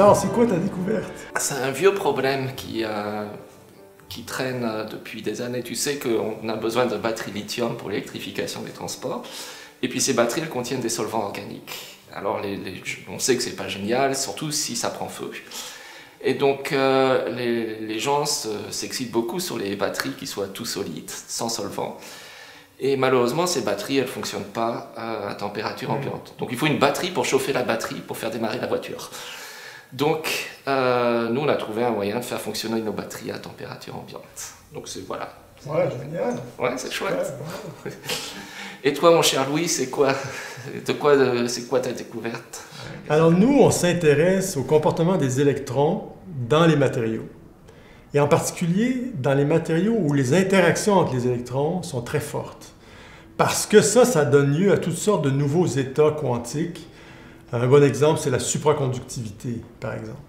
Alors, c'est quoi ta découverte? C'est un vieux problème qui, euh, traîne euh, depuis des années. Tu sais qu'on a besoin de batteries lithium pour l'électrification des transports. Et puis ces batteries, elles contiennent des solvants organiques. Alors on sait que c'est pas génial, surtout si ça prend feu. Et donc euh, les, les gens se- s'excitent beaucoup sur les batteries qui soient tout solides, sans solvant. Et malheureusement, ces batteries, elles fonctionnent pas à température ambiante. Donc il faut une batterie pour chauffer la batterie pour faire démarrer la voiture. Donc euh, nous, on a trouvé un moyen de faire fonctionner nos batteries à température ambiante. Donc c'est voilà. Ouais, génial. Ouais, c'est chouette. Ouais, ouais. Et toi, mon cher Louis, c'est quoi, de quoi, de- c'est quoi ta découverte? Alors nous, on s'intéresse au comportement des électrons dans les matériaux. Et en particulier dans les matériaux où les interactions entre les électrons sont très fortes. Parce que ça, ça donne lieu à toutes sortes de nouveaux états quantiques. Un bon exemple, c'est la supraconductivité, par exemple.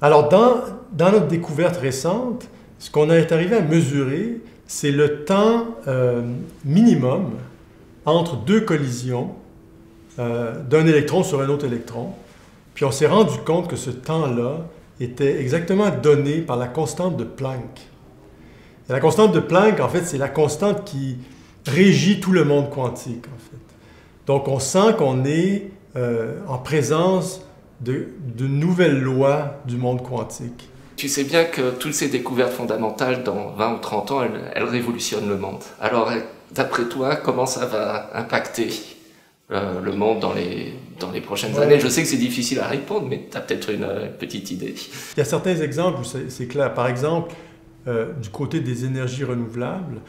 Alors, dans, notre découverte récente, ce qu'on est arrivé à mesurer, c'est le temps euh, minimum entre deux collisions euh, d'un électron sur un autre électron. Puis on s'est rendu compte que ce temps-là était exactement donné par la constante de Planck. Et la constante de Planck, en fait, c'est la constante qui régit tout le monde quantique, en fait. Donc on sent qu'on est euh, en présence de, de nouvelles lois du monde quantique. Tu sais bien que toutes ces découvertes fondamentales, dans 20 ou 30 ans, elles, elles révolutionnent le monde. Alors, euh, d'après toi, comment ça va impacter euh, le monde dans les, dans les prochaines Ouais. années? Je sais que c'est difficile à répondre, mais tu as peut-être une, petite idée. Il y a certains exemples où c'est clair. Par exemple, euh, du côté des énergies renouvelables,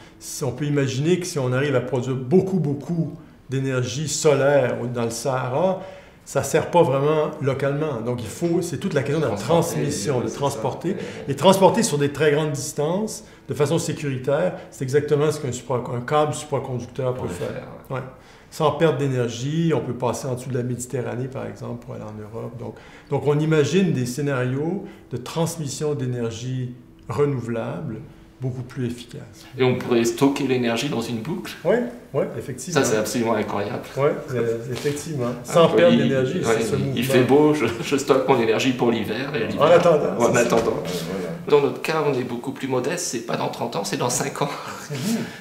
on peut imaginer que si on arrive à produire beaucoup, beaucoup d'énergie solaire dans le Sahara, ça ne sert pas vraiment localement. Donc, il faut, c'est toute la question de la transmission, de transporter. Et transporter sur des très grandes distances, de façon sécuritaire, c'est exactement ce qu'un câble supraconducteur peut faire. Ouais. Sans perte d'énergie, on peut passer en dessous de la Méditerranée, par exemple, pour aller en Europe. Donc, donc on imagine des scénarios de transmission d'énergie renouvelable beaucoup plus efficaces. Et on pourrait stocker l'énergie dans une boucle. Oui, oui, effectivement. Ça, c'est absolument incroyable. Oui, effectivement. Sans Ah, perdre d'énergie, ouais, c'est ce il, mouvement. il fait beau, je, je stocke mon énergie pour l'hiver. En attendant. En attendant. Dans notre cas, on est beaucoup plus modeste, c'est pas dans 30 ans, c'est dans 5 ans. Mhm.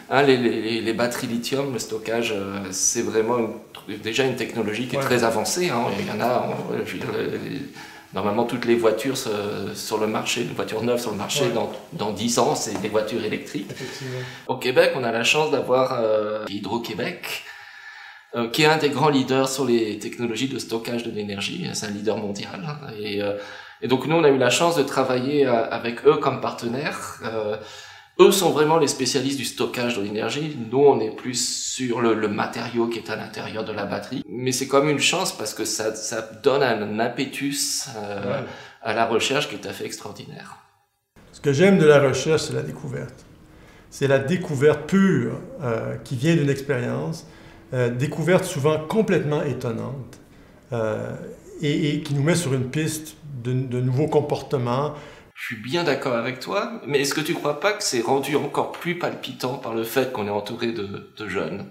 Hein, les, les- les batteries lithium, le stockage, euh, c'est vraiment une- déjà une technologie qui est Ouais. très avancée. hein. Il y en a, on- je veux dire, les- normalement, toutes les voitures sur le marché, les voitures neuves sur le marché, Ouais. dans, dans 10 ans, c'est des voitures électriques. Au Québec, on a la chance d'avoir euh, Hydro-Québec, euh, qui est un des grands leaders sur les technologies de stockage de l'énergie. C'est un leader mondial. hein. Et, euh, et donc nous, on a eu la chance de travailler euh, avec eux comme partenaires. Eux sont vraiment les spécialistes du stockage de l'énergie. Nous, on est plus sur le, le matériau qui est à l'intérieur de la batterie. Mais c'est comme une chance parce que ça, ça donne un impétus euh, Ouais. à la recherche qui est tout à fait extraordinaire. Ce que j'aime de la recherche, c'est la découverte. C'est la découverte pure euh, qui vient d'une expérience, euh, découverte souvent complètement étonnante et, et qui nous met sur une piste de, de nouveaux comportements. Je suis bien d'accord avec toi, mais est-ce que tu crois pas que c'est rendu encore plus palpitant par le fait qu'on est entouré de, de jeunes?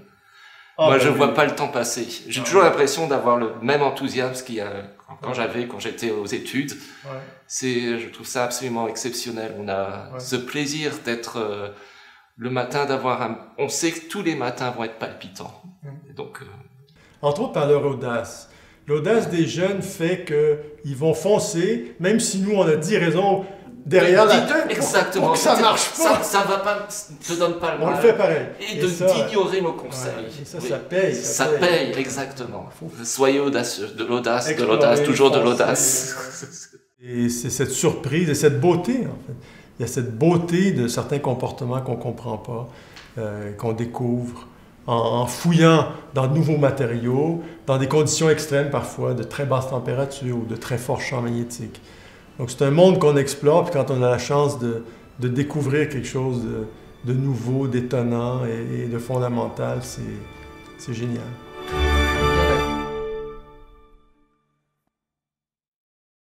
Moi, je vois pas le temps passer. J'ai Ah, toujours l'impression d'avoir le même enthousiasme qu'il y a quand, j'avais, quand j'étais aux études. Ouais. C'est, je trouve ça absolument exceptionnel. On a ce plaisir d'être euh, le matin, d'avoir un. On sait que tous les matins vont être palpitants. Mm. Et donc, euh, Entre autres par leur audace. L'audace des jeunes fait qu'ils vont foncer, même si nous, on a 10 raisons derrière la tête pour- exactement. pour que ça marche pas. Ça, ça va pas, te donne pas le On le fait pareil. Et, d'ignorer nos conseils. ouais, et ça, Oui. ça paye. Ça paye, exactement. Soyez audacieux, de l'audace, de l'audace, toujours de l'audace. Et c'est cette surprise et cette beauté, en fait. Il y a cette beauté de certains comportements qu'on ne comprend pas, euh, qu'on découvre en, en fouillant dans de nouveaux matériaux, dans des conditions extrêmes parfois, de très basse température ou de très forts champs magnétiques. Donc c'est un monde qu'on explore, puis quand on a la chance de, découvrir quelque chose de, nouveau, d'étonnant et, de fondamental, c'est génial.